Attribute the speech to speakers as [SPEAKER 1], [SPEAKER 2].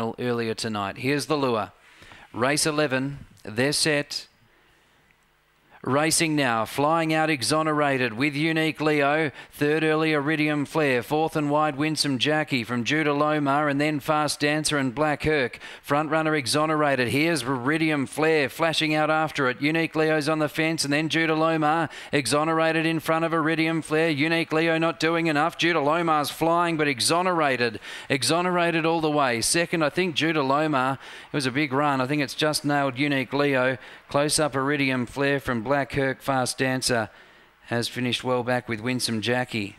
[SPEAKER 1] earlier tonight. Here's the lure. Race 11, they're set. Racing now, flying out exonerated with Unique Leo. Third early Iridium Flare. Fourth and wide Winsome Jackie from Judah Lomar and then Fast Dancer and Black Herc. Front runner exonerated. Here's Iridium Flare flashing out after it. Unique Leo's on the fence and then Judah Lomar exonerated in front of Iridium Flare. Unique Leo not doing enough. Judah Lomar's flying but exonerated. Exonerated all the way. Second, I think Judah Lomar. It was a big run. I think it's just nailed Unique Leo. Close up Iridium Flare from Black Herc Fast Dancer has finished well back with Winsome Jackie.